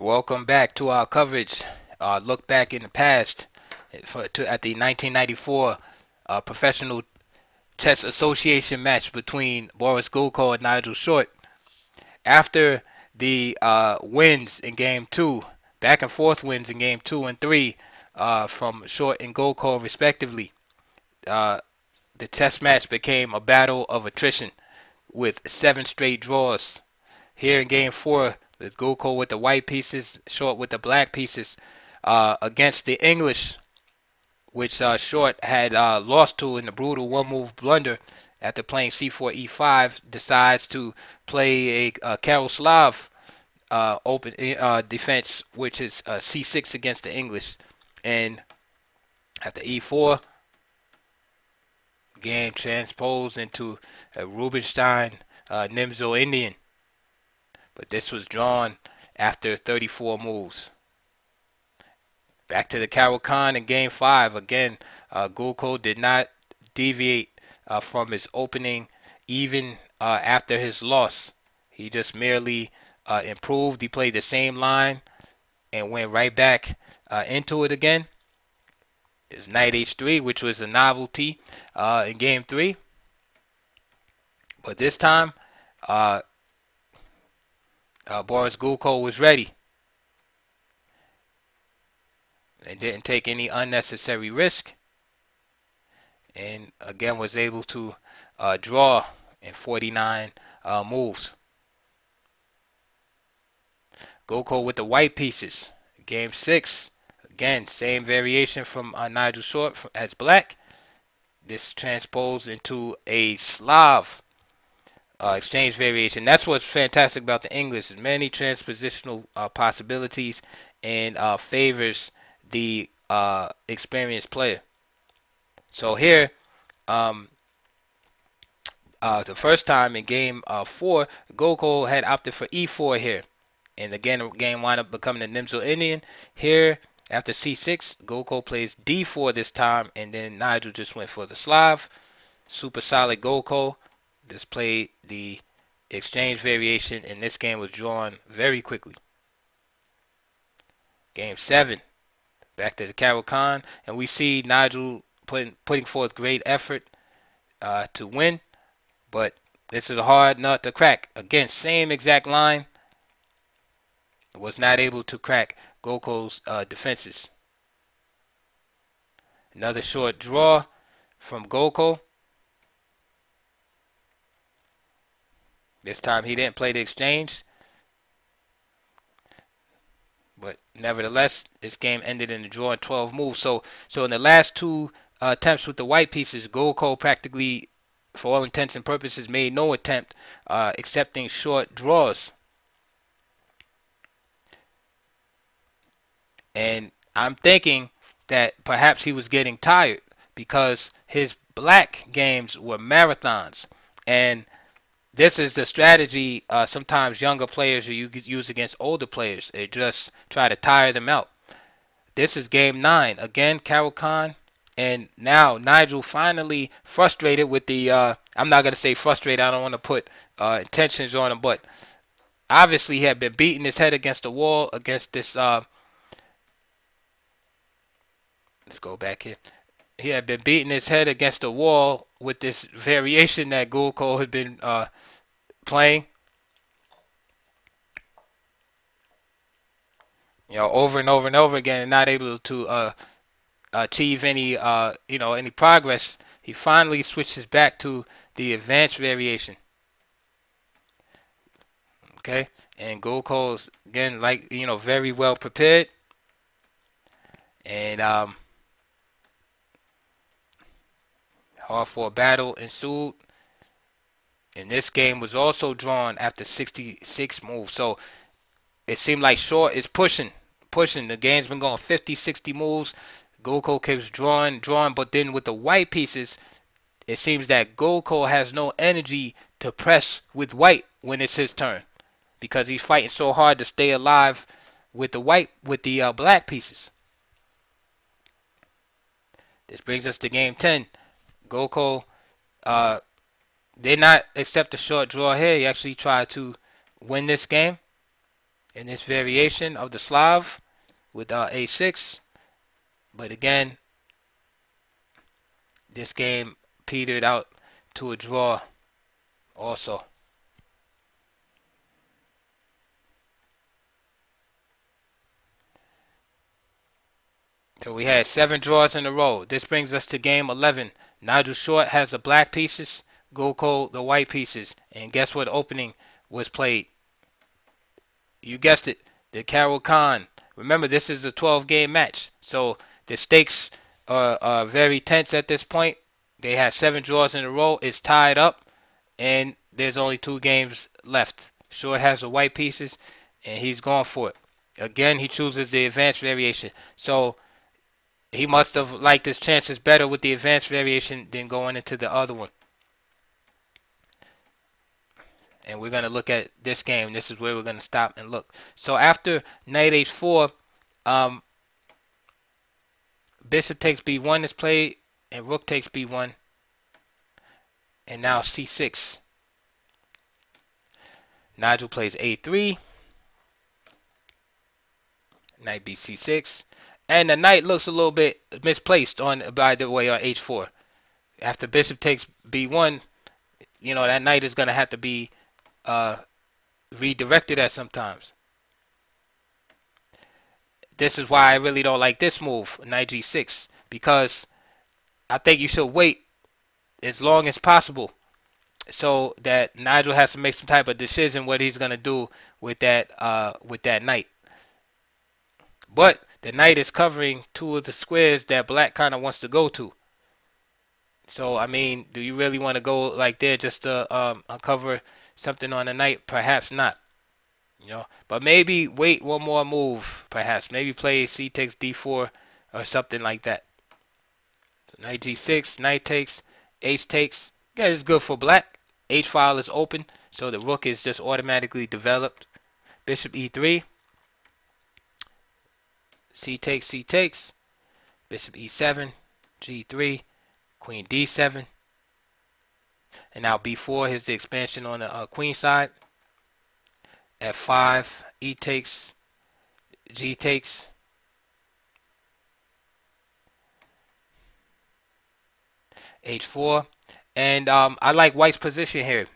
Welcome back to our coverage. Uh, look back in the past for, to, at the 1994 uh, Professional Chess Association match between Boris Gulko and Nigel Short. After the uh, wins in Game 2, back and forth wins in Game 2 and 3 uh, from Short and Gulko respectively, uh, the chess match became a battle of attrition with seven straight draws. Here in Game 4, with Gulko with the white pieces, Short with the black pieces, uh, against the English, which uh, Short had uh, lost to in the brutal one-move blunder after playing c4 e5, decides to play a, a Yaroslav uh, open uh, defense, which is uh, c6 against the English, and after e4, game transposed into a Rubinstein Nimzo Indian but this was drawn after 34 moves. Back to the Caro-Kann in game five. Again, uh, Gulko did not deviate uh, from his opening even uh, after his loss. He just merely uh, improved. He played the same line and went right back uh, into it again. Is knight h3, which was a novelty uh, in game three. But this time, uh, uh, Boris Gulko was ready. They didn't take any unnecessary risk. And again was able to uh, draw in 49 uh, moves. Gulko with the white pieces. Game 6. Again, same variation from uh, Nigel Short as black. This transposed into a Slav uh, exchange variation. That's what's fantastic about the English. Is many transpositional uh, possibilities and uh, favors the uh, experienced player. So here, um, uh, the first time in game uh, four, Gulko had opted for e4 here. And again, the game wound up becoming a Nimzo Indian. Here, after c6, Gulko plays d4 this time, and then Nigel just went for the Slav. Super solid Gulko. Displayed the exchange variation and this game was drawn very quickly. Game 7. Back to the Caro-Kann. And we see Nigel putting, putting forth great effort uh, to win. But this is a hard nut to crack. Again, same exact line. Was not able to crack Gulko's uh, defenses. Another short draw from Gulko. This time he didn't play the exchange. But nevertheless, this game ended in a draw in 12 moves. So, so in the last two uh, attempts with the white pieces, Gulko practically, for all intents and purposes, made no attempt, uh, accepting short draws. And I'm thinking that perhaps he was getting tired because his black games were marathons. And this is the strategy uh, sometimes younger players you use against older players. They just try to tire them out. This is game nine. Again, Caro-Kann. And now Nigel finally frustrated with the, uh, I'm not going to say frustrated. I don't want to put uh, intentions on him. But obviously he had been beating his head against the wall against this. Uh, let's go back here. He had been beating his head against the wall with this variation that Gulko had been uh, playing. You know, over and over and over again, and not able to uh, achieve any, uh, you know, any progress. He finally switches back to the advanced variation. Okay, and Gulko's again, like you know, very well prepared, and um, hard for a battle ensued. And this game was also drawn after 66 moves. So it seemed like Short is pushing, pushing. The game's been going 50, 60 moves. Gulko keeps drawing, drawing. But then with the white pieces, it seems that Gulko has no energy to press with white when it's his turn. Because he's fighting so hard to stay alive with the white, with the uh, black pieces. This brings us to game 10. Gulko uh, did not accept the short draw here. He actually tried to win this game. in this variation of the Slav with uh, a6. But again, this game petered out to a draw also. So we had seven draws in a row. This brings us to game 11. Nigel Short has the black pieces, Gulko the white pieces. And guess what opening was played? You guessed it, the Caro-Kann. Remember, this is a 12 game match. So the stakes are, are very tense at this point. They had seven draws in a row. It's tied up. And there's only two games left. Short has the white pieces, and he's going for it. Again, he chooses the advanced variation. So he must have liked his chances better with the advanced variation than going into the other one. And we're going to look at this game. This is where we're going to stop and look. So after knight h4, um, bishop takes b1 is played, and rook takes b1. And now c6. Nigel plays a3. Knight bc6. And the knight looks a little bit misplaced on by the way on h4. After bishop takes b1, you know that knight is going to have to be uh, redirected at sometimes. This is why I really don't like this move, knight g6, because I think you should wait as long as possible so that Nigel has to make some type of decision what he's going to do with that uh, with that knight. But the knight is covering two of the squares that black kind of wants to go to. So, I mean, do you really want to go like there just to um, uncover something on the knight? Perhaps not. You know, but maybe wait one more move, perhaps. Maybe play c takes d4 or something like that. So knight g6, knight takes, h takes. Yeah, it's good for black. H file is open, so the rook is just automatically developed. Bishop e3. C takes, C takes. Bishop e7, g3, queen d7. And now b4 is the expansion on the uh, queen side. f5, e takes, g takes. h4. And um, I like white's position here.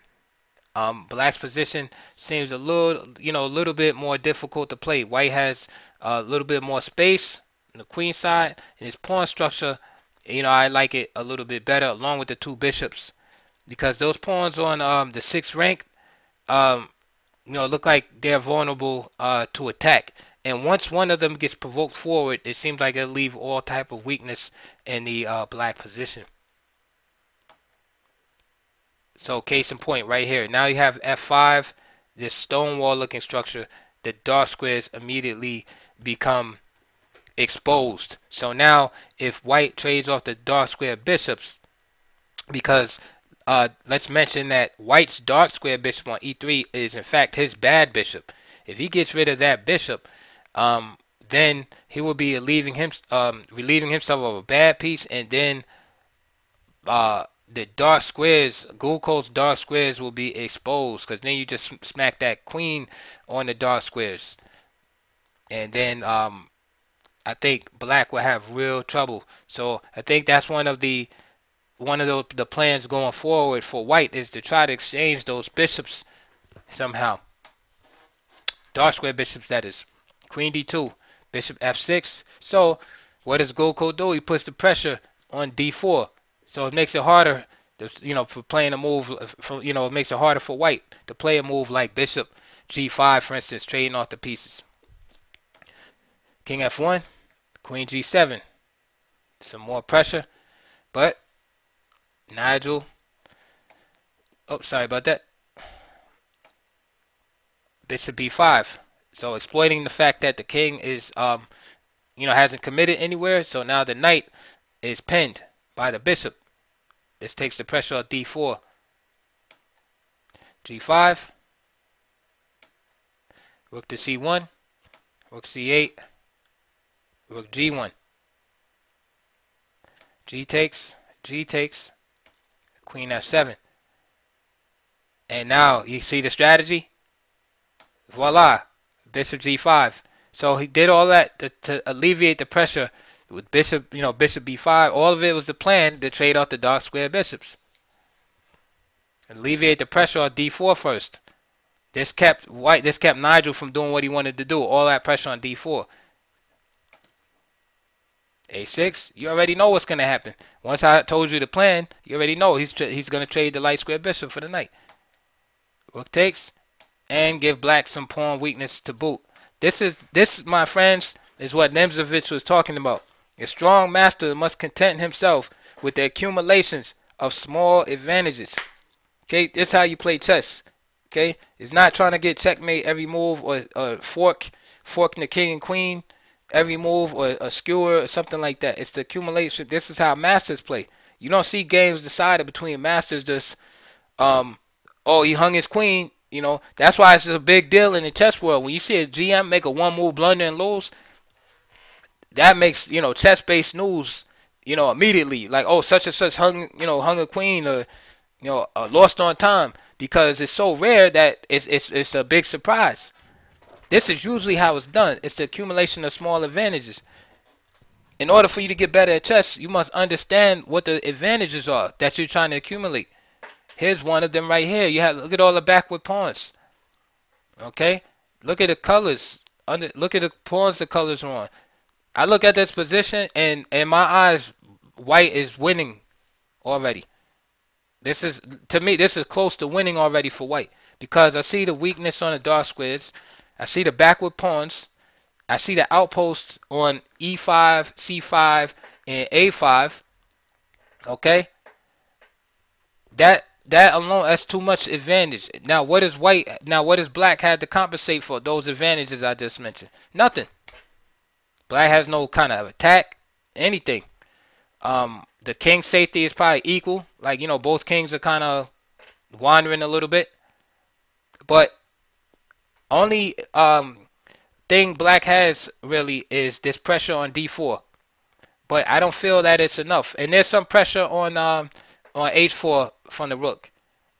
Um, black's position seems a little, you know, a little bit more difficult to play. White has a little bit more space on the queen side, and his pawn structure, you know, I like it a little bit better along with the two bishops, because those pawns on um, the sixth rank, um, you know, look like they're vulnerable uh, to attack. And once one of them gets provoked forward, it seems like it'll leave all type of weakness in the uh, black position. So case in point right here. Now you have F5, this stone wall looking structure. The dark squares immediately become exposed. So now if white trades off the dark square bishops, because uh, let's mention that white's dark square bishop on e3 is in fact his bad bishop. If he gets rid of that bishop, um, then he will be relieving him um, relieving himself of a bad piece, and then uh, the dark squares, Gulko's dark squares will be exposed because then you just smack that queen on the dark squares. And then um, I think black will have real trouble. So I think that's one of the one of the, the plans going forward for white is to try to exchange those bishops somehow. Dark square bishops, that is. Queen d2, bishop f6. So what does Gulko do? He puts the pressure on d4. So it makes it harder, to, you know, for playing a move. For, you know, it makes it harder for white to play a move like Bishop G5, for instance, trading off the pieces. King F1, Queen G7. Some more pressure, but Nigel. Oh, sorry about that. Bishop B5. So exploiting the fact that the king is, um, you know, hasn't committed anywhere. So now the knight is pinned by the bishop. This takes the pressure off d4. g5. Rook to c1. Rook c8. Rook g1. G takes. G takes. Queen f7. And now you see the strategy? Voila. bishop g5. So he did all that to, to alleviate the pressure with bishop, you know, bishop b5. All of it was the plan to trade off the dark square bishops. Alleviate the pressure on d4 first. This kept white. This kept Nigel from doing what he wanted to do. All that pressure on d4. a6. You already know what's gonna happen. Once I told you the plan, you already know he's he's gonna trade the light square bishop for the knight. Rook takes, and give black some pawn weakness to boot. This is this, my friends, is what Nimzovich was talking about. A strong master must content himself with the accumulations of small advantages. Okay, this is how you play chess. Okay, it's not trying to get checkmate every move or, or fork, forking the king and queen every move or a skewer or something like that. It's the accumulation. This is how masters play. You don't see games decided between masters just, um, oh, he hung his queen. You know, that's why it's a big deal in the chess world. When you see a GM make a one move blunder and lose, that makes, you know, ChessBase news, you know, immediately. Like, oh, such and such hung, you know, hung a queen or, you know, uh, lost on time because it's so rare that it's, it's, it's a big surprise. This is usually how it's done. It's the accumulation of small advantages. In order for you to get better at chess, you must understand what the advantages are that you're trying to accumulate. Here's one of them right here. You have look at all the backward pawns. Okay, look at the colors. Under look at the pawns the colors are on. I look at this position and in my eyes, white is winning already. This is to me this is close to winning already for white because I see the weakness on the dark squares. I see the backward pawns. I see the outposts on e5, c5, and a5. Okay, that that alone that's too much advantage. Now what is white now what does black had to compensate for those advantages I just mentioned? Nothing. Black has no kind of attack, anything. Um the king safety is probably equal. Like, you know, both kings are kind of wandering a little bit. But only um thing black has really is this pressure on d4. But I don't feel that it's enough. And there's some pressure on um on h4 from the rook.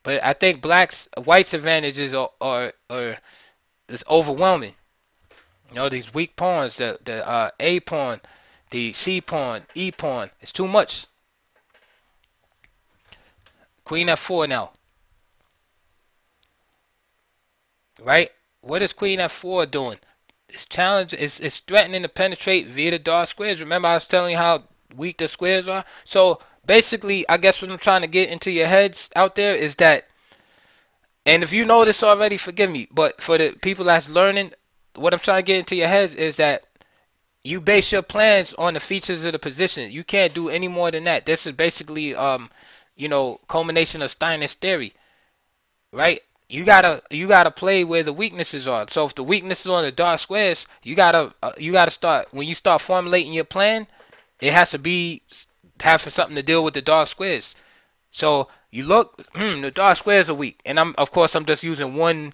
But I think black's white's advantages are are, are is overwhelming. You know these weak pawns, the the uh, A pawn, the C pawn, E pawn. It's too much. Queen F4 now. Right? What is Queen F4 doing? It's challenge. It's it's threatening to penetrate via the dark squares. Remember I was telling you how weak the squares are. So basically, I guess what I'm trying to get into your heads out there is that, and if you know this already, forgive me, but for the people that's learning, what I'm trying to get into your heads is that you base your plans on the features of the position. You can't do any more than that. This is basically, um, you know, culmination of Steinitz's theory, right? You gotta you gotta play where the weaknesses are. So if the weaknesses are on the dark squares, you gotta uh, you gotta start when you start formulating your plan. It has to be having something to deal with the dark squares. So you look, hmm, the dark squares are weak, and I'm of course I'm just using one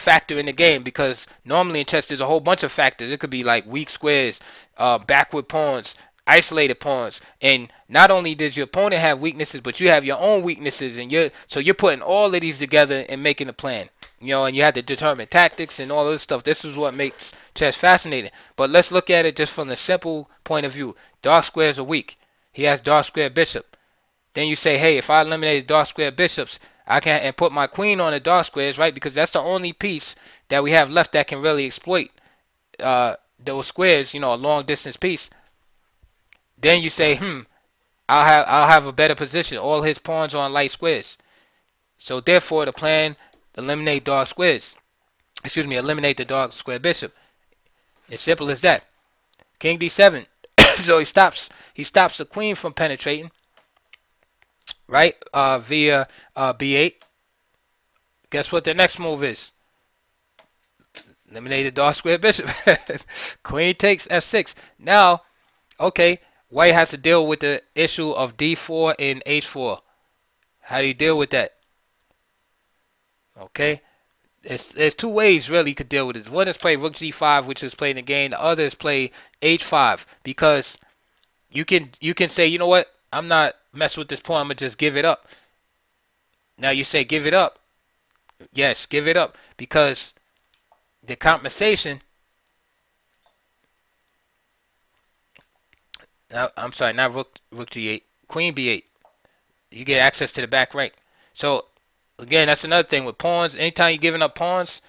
factor in the game because normally in chess there's a whole bunch of factors. It could be like weak squares, uh, backward pawns, isolated pawns, and not only does your opponent have weaknesses, but you have your own weaknesses, and you're so you're putting all of these together and making a plan. You know, and you have to determine tactics and all this stuff. This is what makes chess fascinating. But let's look at it just from the simple point of view. Dark squares are weak. He has dark square bishop. Then you say, hey, if I eliminate dark square bishops, I can and put my queen on the dark squares, right? Because that's the only piece that we have left that can really exploit uh, those squares. You know, a long distance piece. Then you say, hmm, I'll have I'll have a better position. All his pawns are on light squares. So therefore, the plan eliminate dark squares. Excuse me, eliminate the dark square bishop. As simple as that. King d7. so he stops he stops the queen from penetrating. Right? Uh, via uh, b8. Guess what the next move is? Eliminated dark square bishop. queen takes f6. Now, okay, white has to deal with the issue of d4 and h4. How do you deal with that? Okay. There's, there's two ways really you could deal with it. One is play rook g5, which is playing the game. The other is play h5 because you can you can say, you know what, I'm not messing with this pawn. I'm gonna just give it up. Now you say give it up. Yes, give it up because the compensation. Now, I'm sorry, not rook rook g8, queen b8. You get access to the back rank. So again, that's another thing with pawns. Anytime you're giving up pawns,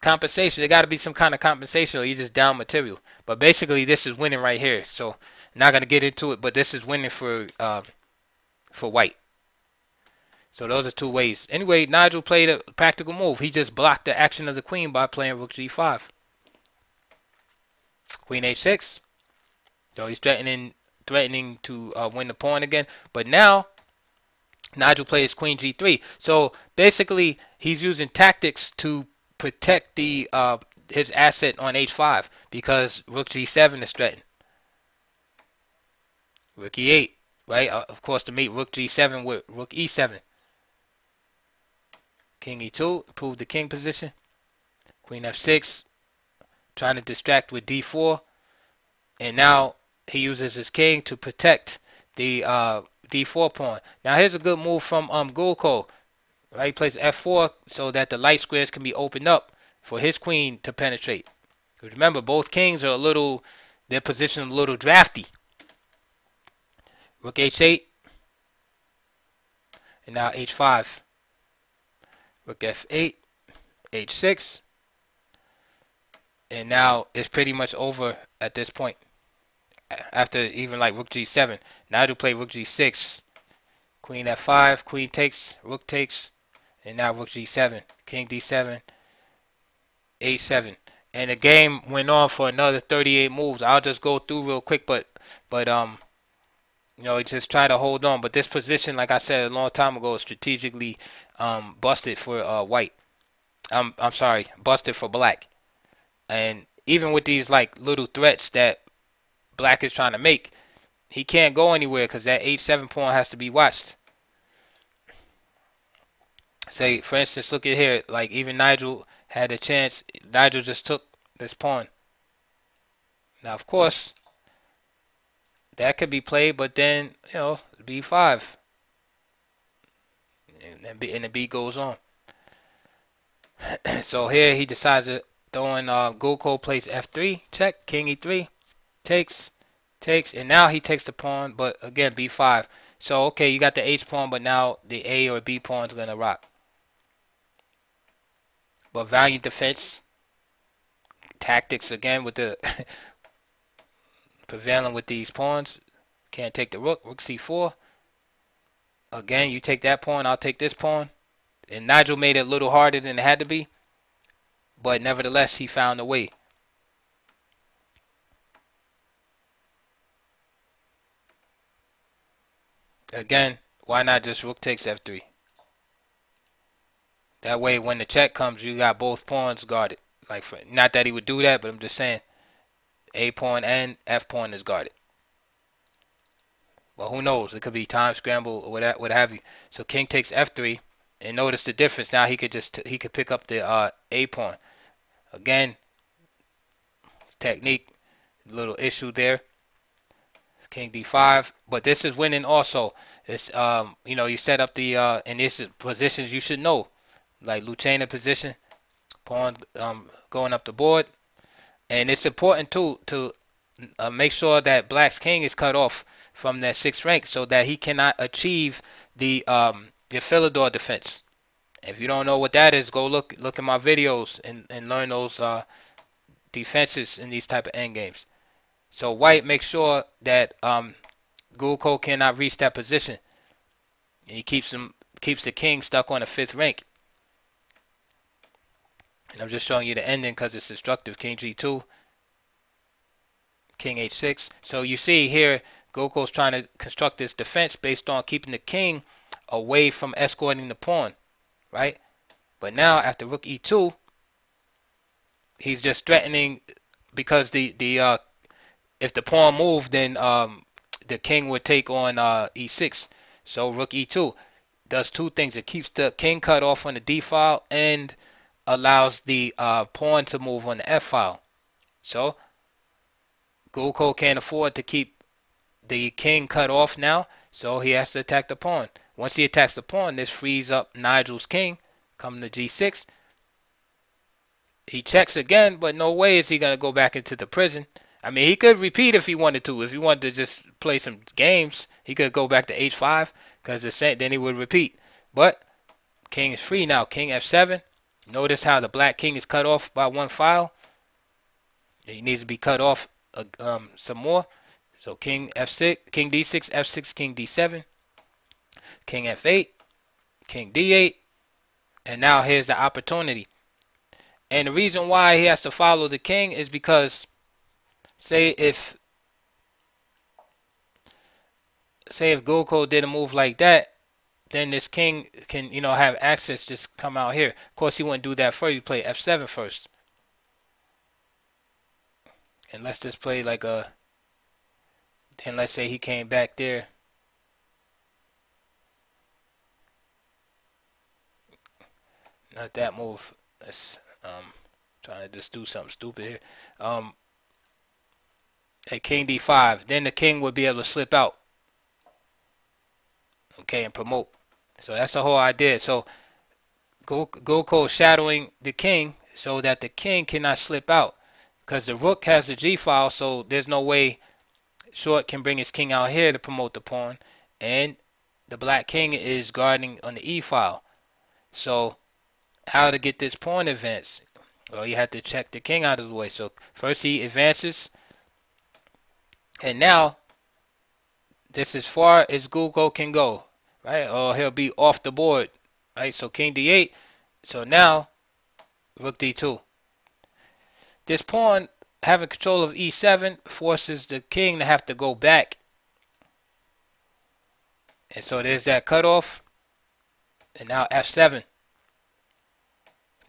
compensation. There got to be some kind of compensation, or you just down material. But basically, this is winning right here. So not gonna get into it, but this is winning for uh, for white. So those are two ways. Anyway, Nigel played a practical move. He just blocked the action of the queen by playing rook g5. Queen h6. So he's threatening threatening to uh, win the pawn again. But now Nigel plays queen g3. So basically, he's using tactics to protect the uh, his asset on h5 because rook g7 is threatened. Rook e8, right? Uh, of course, to meet rook g7 with rook e7. King e2, improve the king position. Queen f6, trying to distract with d4. And now he uses his king to protect the uh, d4 pawn. Now here's a good move from um Gulko. Right, he plays f4 so that the light squares can be opened up for his queen to penetrate. Remember, both kings are a little, their position a little drafty. Rook h8, and now h5. Rook f8, h6, and now it's pretty much over at this point after even like rook g7. Now to play rook g6, queen f5, queen takes, rook takes, and now rook g7, king d7, a7. And the game went on for another 38 moves. I'll just go through real quick, but but um, you know, just try to hold on. But this position, like I said a long time ago, is strategically um busted for uh white. I'm I'm sorry, busted for black. And even with these like little threats that Black is trying to make. He can't go anywhere because that h7 pawn has to be watched. Say, for instance, look at here. Like, even Nigel had a chance. Nigel just took this pawn. Now, of course, that could be played, but then, you know, b5. And, then B, and the b goes on. so here he decides to throw in uh, plays f3, check, king e3 takes, takes, and now he takes the pawn, but again, b5. So, okay, you got the h pawn, but now the a or b pawn is going to rock. But valiant defense, tactics again with the prevailing with these pawns. Can't take the rook, rook c4. Again, you take that pawn, I'll take this pawn. And Nigel made it a little harder than it had to be. But nevertheless, he found a way. Again, why not just rook takes f3? That way, when the check comes, you got both pawns guarded. Like, for, not that he would do that, but I'm just saying, a pawn and f pawn is guarded. Well, who knows? It could be time scramble or what, what have you. So king takes f3, and notice the difference. Now he could just he could pick up the uh, a pawn. Again, technique, little issue there king d5 but this is winning also it's um you know you set up the uh and this is positions you should know like Lucena position pawn um going up the board and it's important too to uh, make sure that black's king is cut off from that sixth rank so that he cannot achieve the um the Philidor defense if you don't know what that is go look look at my videos and, and learn those uh defenses in these type of end games so white makes sure that um, Gulko cannot reach that position. he keeps him keeps the king stuck on the fifth rank. And I'm just showing you the ending because it's destructive. King g2, king h6. So you see here, Gulko's trying to construct this defense based on keeping the king away from escorting the pawn, right? But now after rook e2, he's just threatening because the the uh, if the pawn moved, then um, the king would take on uh, e6. So rook e2 does two things. It keeps the king cut off on the d file and allows the uh, pawn to move on the f file. So Gulko can't afford to keep the king cut off now, so he has to attack the pawn. Once he attacks the pawn, this frees up Nigel's king, coming to g6. he checks again, but no way is he gonna go back into the prison. I mean, he could repeat if he wanted to. If he wanted to just play some games, he could go back to h5 because the then he would repeat. But king is free now. King f7. Notice how the black king is cut off by one file. He needs to be cut off uh, um, some more. So king f6, king d6, f6, king d7, king f8, king d8, and now here's the opportunity. And the reason why he has to follow the king is because, say if, say if Gulko did a move like that, then this king can, you know, have access just come out here. Of course, he wouldn't do that first. You play f7 first. And let's just play like a, then let's say he came back there. Not that move. Let's um trying to just do something stupid here. Um at king d5, then the king would be able to slip out. Okay, and promote. So that's the whole idea. So Gulko shadowing the king so that the king cannot slip out. Because the rook has the g file, so there's no way short can bring his king out here to promote the pawn. And the black king is guarding on the e file. So how to get this pawn advance. Well, you have to check the king out of the way. So first he advances. And now, this as far as Gulko can go, right? Or he'll be off the board, right? So king d8. So now, rook d2. This pawn having control of e7 forces the king to have to go back. And so there's that cutoff. And now f7.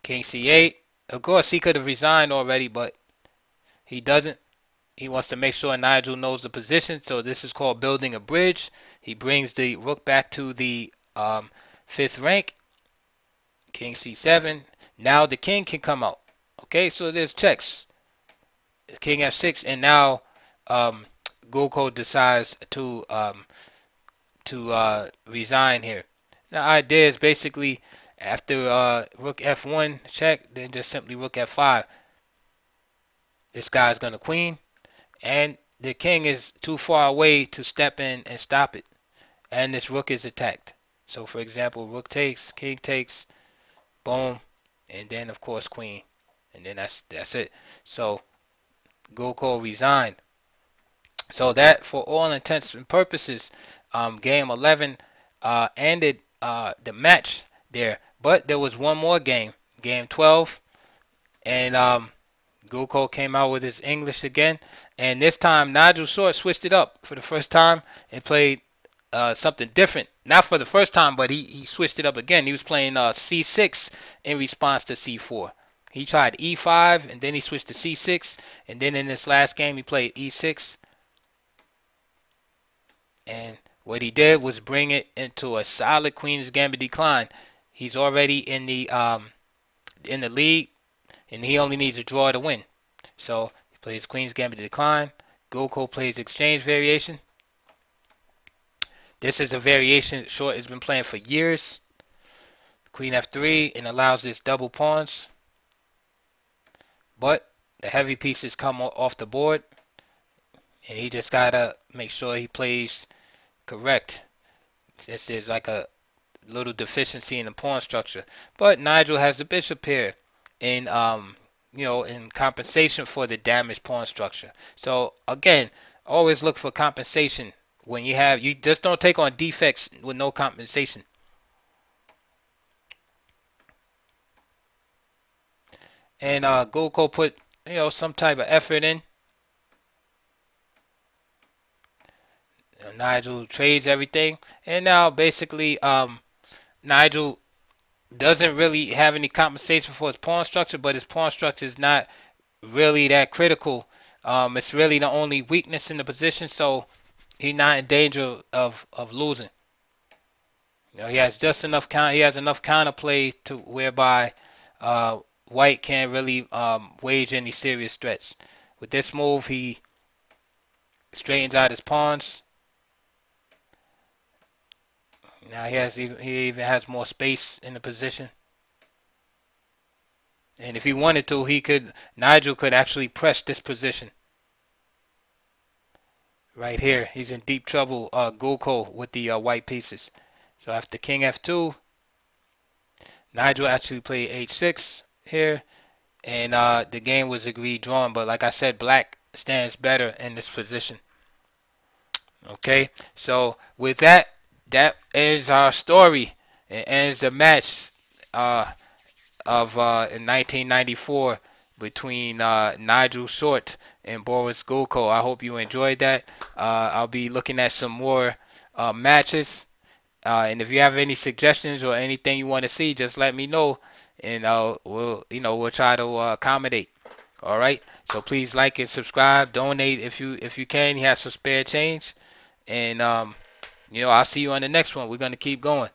King c8. Of course, he could have resigned already, but he doesn't. He wants to make sure Nigel knows the position, so this is called building a bridge. He brings the rook back to the um, fifth rank. King c7. Now the king can come out. Okay, so there's checks. King f6, and now um, Gulko decides to um, to uh, resign here. The idea is basically after uh, rook f1 check, then just simply rook f5. This guy's going to queen, and the king is too far away to step in and stop it. And this rook is attacked. So for example, rook takes, king takes, boom, and then of course queen. And then that's that's it. So Gulko resigned. So that, for all intents and purposes, um, game 11 uh, ended uh, the match there. But there was one more game, game 12, and um, Gulko came out with his English again. And this time, Nigel Short switched it up for the first time and played uh, something different. Not for the first time, but he, he switched it up again. He was playing uh, C6 in response to C4. He tried e5 and then he switched to c6 and then in this last game he played e6 and what he did was bring it into a solid Queen's Gambit decline. He's already in the um, in the league and he only needs a draw to win. So he plays Queen's Gambit decline. Gulko plays exchange variation. This is a variation Short has been playing for years. Queen f3 and allows this double pawns. But the heavy pieces come off the board. And he just got to make sure he plays correct. This is like a little deficiency in the pawn structure. But Nigel has the bishop here in um you know in compensation for the damaged pawn structure. So again, always look for compensation when you have you just don't take on defects with no compensation. and uh, Gulko put you know some type of effort in. Nigel trades everything, and now basically um, Nigel doesn't really have any compensation for his pawn structure, but his pawn structure is not really that critical. Um, it's really the only weakness in the position, so he's not in danger of of losing. You know, he has just enough count. He has enough counterplay to whereby uh, White can't really um, wage any serious threats. With this move, he straightens out his pawns. Now he has he even has more space in the position. And if he wanted to, he could Nigel could actually press this position. Right here, he's in deep trouble. Uh, Gulko with the uh, white pieces. So after King F2, Nigel actually played H6 here, and uh, the game was agreed drawn. But like I said, Black stands better in this position. Okay, so with that, that ends our story. It ends the match uh, of uh, in 1994 between uh, Nigel Short and Boris Gulko. I hope you enjoyed that. Uh, I'll be looking at some more uh, matches. Uh, and if you have any suggestions or anything you want to see, just let me know, and we'll you know we'll try to accommodate. All right. So please like and subscribe, donate if you if you can. You have some spare change, and um, you know I'll see you on the next one. We're gonna keep going.